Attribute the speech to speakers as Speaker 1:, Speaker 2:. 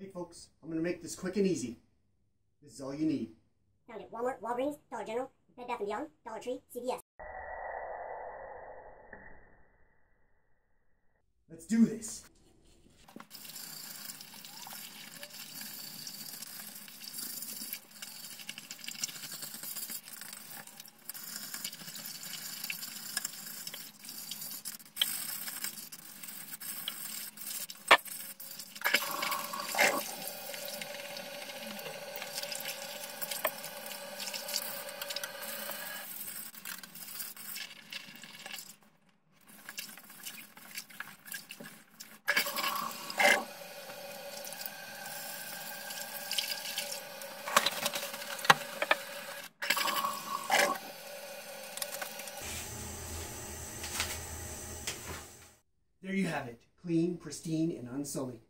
Speaker 1: Hey folks, I'm gonna make this quick and easy. This is all you need.
Speaker 2: Found at Walmart, Walgreens, Dollar General, Bed Bath & Beyond, Dollar Tree, CVS.
Speaker 1: Let's do this. There you have it. Clean, pristine, and unsullied.